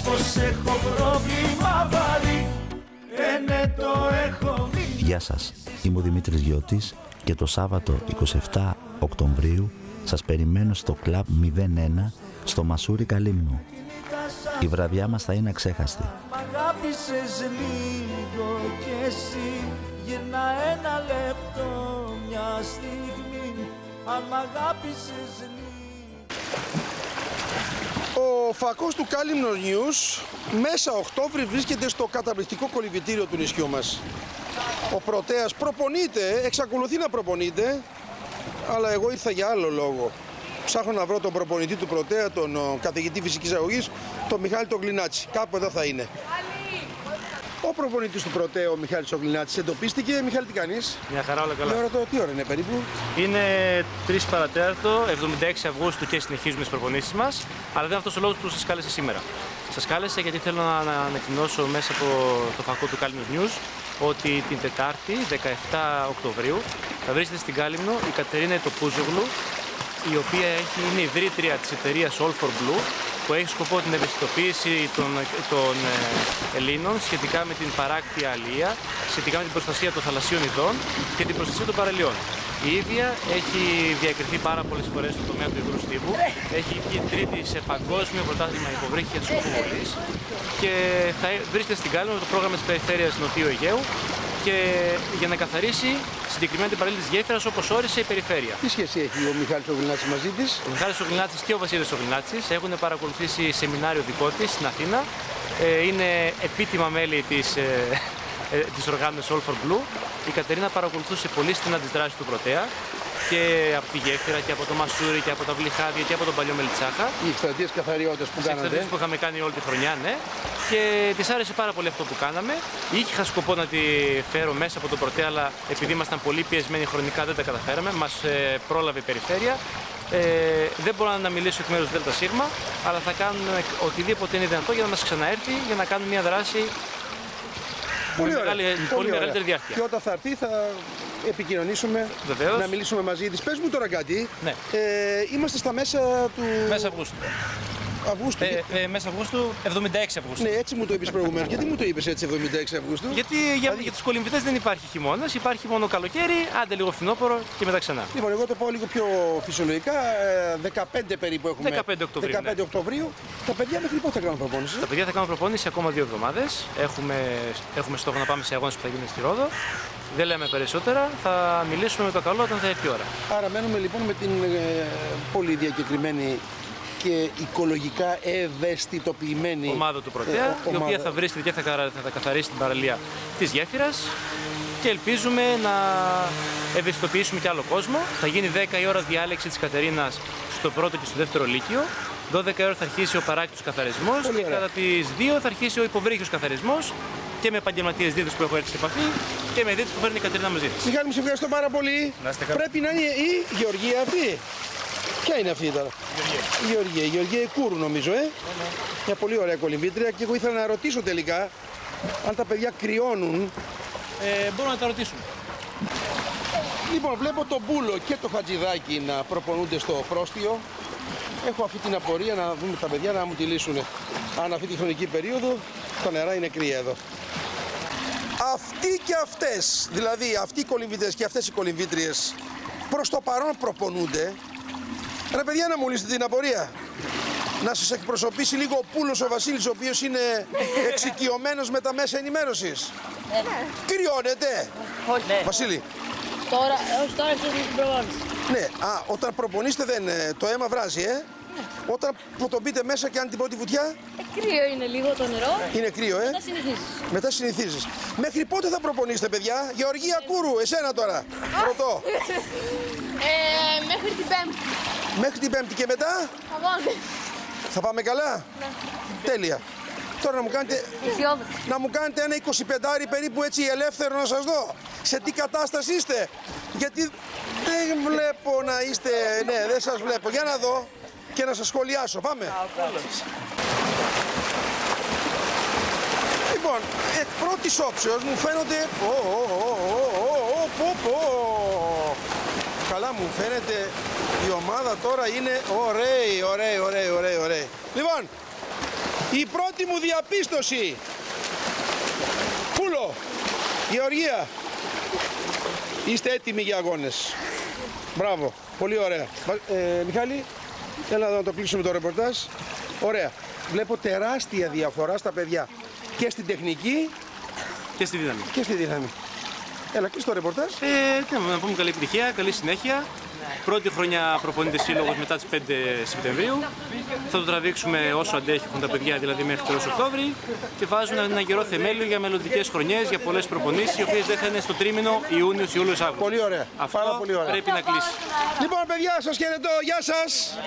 Πως έχω πρόβλημα βαρύ Ε ναι το έχω δει Γεια σας, είμαι ο Δημήτρης Γιώτης και το Σάββατο 27 Οκτωβρίου σας περιμένω στο κλαμπ 01 στο Μασούρι Καλύμνου. Η βραδιά μας θα είναι αξέχαστη. Μ' αγάπησες λίγο κι εσύ. Γυρνά ένα λεπτό μια στιγμή. Αν μ' αγάπησες λίγο Ο φακός του Κάλυμνος News μέσα Οκτώβρη βρίσκεται στο καταπληκτικό κολυβητήριο του νησιού μας. Ο Πρωτέας προπονείται, εξακολουθεί να προπονείται, αλλά εγώ ήρθα για άλλο λόγο. Ψάχνω να βρω τον προπονητή του Πρωτέα, τον ο, καθηγητή φυσικής αγωγής, τον Μιχάλη τον Γλινάτση. Κάπου εδώ θα είναι. Ο προπονητής του Πρωτέα, ο Μιχάλης ο Γλινάτσης, εντοπίστηκε. Μιχάλη, τι κάνεις; Μια χαρά όλα Η καλά. ώρα το, τι ώρα είναι περίπου; Είναι 3 παρατέταρτο, 76 Αυγούστου και συνεχίζουμε τι προπονήσεις μας. Αλλά δεν είναι αυτός ο λόγος που σας κάλεσε σήμερα. Σας κάλεσα γιατί θέλω να να ανακοινώσω μέσα από το φακό του Κάλυμνος News ότι την Τετάρτη, 17 Οκτωβρίου, θα βρίσκεται στην Κάλυμνο η Κατερίνα Ετοπούζογλου, η οποία έχει, είναι ιδρύτρια της εταιρείας All for Blue, που έχει σκοπό την ευαισθητοποίηση των, των ε, Ελλήνων σχετικά με την παράκτια αλία, σχετικά με την προστασία των θαλασσίων ειδών και την προστασία των παραλίων. Η ίδια έχει διακριθεί πάρα πολλές φορές στο τομέα του υγρούς στίβου, έχει βγει τρίτη σε παγκόσμιο πρωτάθλημα υποβρύχια της σκοποβολής και θα βρίσκεται στην Κάλυμνο με το πρόγραμμα της Περιφέρειας Νοτιού Αιγαίου και για να καθαρίσει συγκεκριμένα την παραλία της γέφυρας όπως όρισε η Περιφέρεια. Τι σχέση έχει ο Μιχάλης ο Γλινάτσης μαζί της; Ο Μιχάλης ο Γλινάτσης και ο Βασίλης ο Γλινάτσης έχουν παρακολουθήσει σεμινάριο δικό της στην Αθήνα. Ε, είναι επίτιμα μέλη της, ε, ε, της οργάνωσης All for Blue. Η Κατερίνα παρακολουθούσε πολύ στενά τις δράσεις του Πρωτέα και από τη γέφυρα και από το Μασούρι και από τα Βλυχάδια και από τον Παλιό Μελιτσάχα. Οι εκστρατείες καθαριότητας που Τις κάνατε. εξετάσεις που είχαμε κάνει όλη τη χρονιά, ναι. Και της άρεσε πάρα πολύ αυτό που κάναμε. Είχα σκοπό να τη φέρω μέσα από το Πρωτέα, αλλά επειδή ήμασταν πολύ πιεσμένοι χρονικά δεν τα καταφέραμε. Μας πρόλαβε η περιφέρεια. Ε, δεν μπορώ να μιλήσω εκ μέρους ΔΣ, αλλά θα κάνουμε οτιδήποτε είναι δυνατό για να μας ξαναέρθει για να κάνουμε μια δράση Πολύ, μεγάλη- ωραία. πολύ Πολύ ωραία. μεγαλύτερη διάρκεια. Και όταν θα έρθει θα επικοινωνήσουμε, Βεβαίως. να μιλήσουμε μαζί της. Πες μου τώρα κάτι. Ναι. Ε, είμαστε στα μέσα του μέσα Αυγούστου. Αυγούστου. Ε, ε, μέσα Αυγούστου, 76 Αυγούστου. Ναι, έτσι μου το είπες προηγουμένως. Γιατί μου το είπες έτσι 76 Αυγούστου; Γιατί για, για τους κολυμβητές δεν υπάρχει χειμώνας, υπάρχει μόνο καλοκαίρι, άντε λίγο φθινόπωρο και μετά ξανά. Λοιπόν, εγώ το πάω λίγο πιο φυσιολογικά. ε, 15 περίπου έχουμε. 15 Οκτωβρίου, 15 ναι. Οκτωβρίου. Τα παιδιά μέχρι πότε θα κάνουν προπόνηση; Τα παιδιά θα κάνουν προπόνηση ακόμα δύο εβδομάδες. Έχουμε, έχουμε στόχο να πάμε σε αγώνες που θα γίνουν στη Ρόδο. Δεν λέμε περισσότερα. Θα μιλήσουμε με το καλό όταν θα έρθει η ώρα. Άρα μένουμε λοιπόν με την ε, πολύ διακεκριμένη και οικολογικά ευαισθητοποιημένη Ομάδα του Πρωτέα, ε, η οποία ομάδα. θα βρίσκεται και θα, καρα- θα τα καθαρίσει την παραλία της γέφυρας. Και ελπίζουμε να ευαισθητοποιήσουμε και άλλο κόσμο. Θα γίνει 10 η ώρα διάλεξη της Κατερίνας στο πρώτο και στο δεύτερο λύκειο. 12 η ώρα θα αρχίσει ο παράκτητος καθαρισμός Πολύ και ωραία. κατά τις 2 θα αρχίσει ο υποβρύχιος καθαρισμός και με επαγγελματίες δίδες που έχω έρθει σε επαφή και με δίδες που φέρνει η Κατερίνα μαζί της. Μιχάλη, μου σε ευχαριστώ πάρα πολύ. Να είστε καλά. Πρέπει να είναι η Γεωργία αυτή. Ποια είναι αυτή τώρα; Η Γεωργία. Η Γεωργία Εκούρου νομίζω, ε. Μια πολύ ωραία κολυμβήτρια και εγώ ήθελα να ρωτήσω τελικά αν τα παιδιά κρυώνουν. Ε, μπορούμε να τα ρωτήσουμε. Λοιπόν, βλέπω τον Μπούλο και το Χατζηδάκι να προπονούνται στο πρόστιο. Έχω αυτή την απορία να δούμε τα παιδιά να μου τη λύσουν. Αν αυτή τη χρονική περίοδο τα νερά είναι κρύα εδώ. Αυτοί και αυτές, δηλαδή αυτοί οι κολυμβητές και αυτές οι κολυμβήτριες προς το παρόν προπονούνται. Ρε παιδιά να μου λύσετε την απορία. Να σας εκπροσωπήσει λίγο ο Πούλος ο Βασίλης, ο οποίος είναι εξοικειωμένος με τα μέσα ενημέρωσης. Κρυώνεται. Όχι. Ναι. Βασίλη, Τώρα, όχι τώρα ξέρεις την προπόνηση. ναι, α, όταν προπονείστε δεν, ε, το αίμα βράζει, ε. Όταν που το μπείτε μέσα και αν την πρώτη βουτιά, Ε, κρύο είναι λίγο το νερό. είναι κρύο, ε. Θα συνηθίσεις. Μετά συνηθίζεις. Μέχρι πότε θα προπονείστε, παιδιά; Γεωργία Κούρου, εσένα τώρα. Ρωτώ. Ε, μέχρι την πέμπτη. Μέχρι την Πέμπτη και μετά Αγώνες. θα πάμε καλά; Τέλεια. Τώρα να μου κάνετε, Αισιόδοξη. να μου κάνετε ένα 25 περίπου έτσι ελεύθερο να σας δω. Σε τι κατάσταση είστε; Γιατί δεν βλέπω να είστε, ναι δεν σας βλέπω. Για να δω και να σας σχολιάσω. Πάμε. Λοιπόν, εκ πρώτης όψεως μου φαίνονται... Ω, ω, ω, ω, ω, ω, πω, πω. Καλά μου φαίνεται η ομάδα τώρα είναι ωραίοι, ωραίοι, ωραίοι, ωραίοι, ωραίοι. Λοιπόν, Η πρώτη μου διαπίστωση. Πούλο, Γεωργία, είστε έτοιμοι για αγώνες. Μπράβο, πολύ ωραία. Βα- Ε, Μιχάλη, έλα εδώ να το κλείσουμε το ρεπορτάζ. Ωραία. Βλέπω τεράστια διαφορά στα παιδιά. Και στην τεχνική Και στη δύναμη. και στη δύναμη. Έλα, κλείσει το ρεπορτάζ. Ε, τι να πούμε, να πούμε καλή επιτυχία, καλή συνέχεια. Πρώτη χρονιά προπονείται σύλλογος μετά τις 5 Σεπτεμβρίου. Θα το τραβήξουμε όσο αντέχουν τα παιδιά, δηλαδή μέχρι τέλος Οκτώβρη. Και βάζουν ένα γερό θεμέλιο για μελλοντικές χρονιές, για πολλές προπονήσεις, οι οποίες δεν θα είναι στο τρίμηνο Ιούνιος, Ιούλιος, Αύγουστο. Πολύ ωραία. Αυτό Πάρα πολύ ωραία. πρέπει να κλείσει. Λοιπόν, παιδιά, σας χαιρετώ. Γεια σας.